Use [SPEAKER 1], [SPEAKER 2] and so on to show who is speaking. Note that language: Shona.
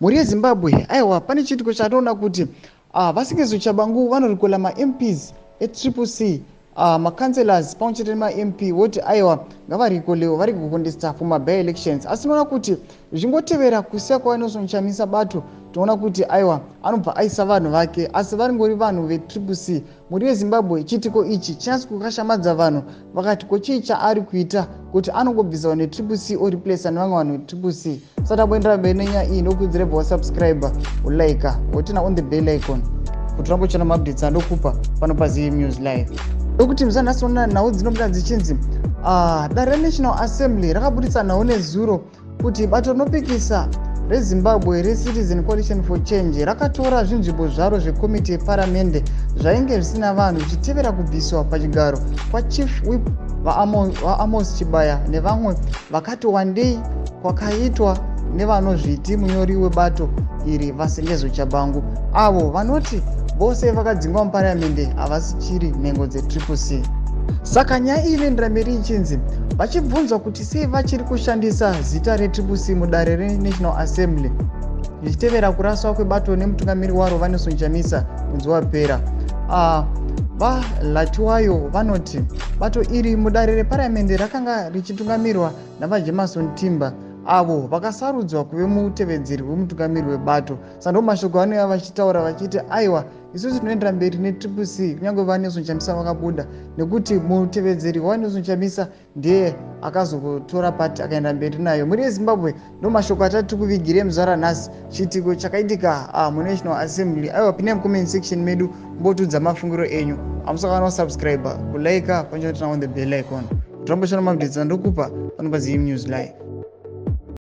[SPEAKER 1] mhuri yezimbabwe aiwa pane chiitiko chatoona kuti uh, vasingezo chabangu vanorikola mamps etriple c. Uh, macancelors pamwe chete nemamp voti aiwa ngavarikolewo vari kukondesta for maby elections. Asi tinoona kuti zvingotevera kusiya kwavanosonshamisa bato tinoona kuti aiwa anobva aisa vanhu vake asi varingori vanhu vetriple c muri wezimbabwe chiitiko ichi chinyatsi kukashamadza vanhu. Vakati ko chii chaari kuita? Kuti anongobvisa vanhu vetriple c oreplaca nevamwe vanhu vetriple c. Sati amboendera mberi nenyaya iyi ndokudzirebva wasubscribe ulaika wotina on the bell icon kuti urambochona maupdates andokupa pano pazim news live. Ndokuti muzanhasi ona nhau dzinomira dzichinzi ah, dare renational assembly rakabudisa nhau nezuro kuti bato rinopikisa rezimbabwe recitizen coalition for change rakatora zvinzvimbo zvaro zvekomiti yeparamende zvainge zvisina vanhu zvichitevera kubviswa pachigaro kwachief whip vaamos chibaya nevamwe vakati wandei kwakaitwa nevanozviti munyori webato iri vasengezo chabangu. Avo vanoti vose vakadzingwa muparamende havasi chiri nhengo dzetriple c saka nyaya iyi inoendera mberi ichinzi vachibvunzwa kuti sei vachiri kushandisa zita retriple c mudare renational assembly zvichitevera kuraswa kwebato nemutungamiri waro vanesonjamisa mwedzi wapera. Valatiwayo vanoti bato iri mudare reparamende rakanga richitungamirirwa navajemarson timber avo vakasarudzwa kuve mutevedzeri wemutungamiri webato. Sando mashoko anouya vachitaura vachiti aiwa isusu tinoendera mberi netriple c kunyange vanelson chamisa vakabuda. Nekuti mutevedzeri wavanelson chamisa ndiye akazotora pati akaenda mberi nayo. Muri yezimbabwe ndo mashoko atati kuvigire muzara nhasi. Chiitiko chakaitika uh, munational assembly. Aiwa pinai mucomment section medu mbotudza mafungiro enyu. Amusakana wasubscribe kulaika panchotina on the bell icon. Kuti ramboshana mabdits andokupa panopa zim news live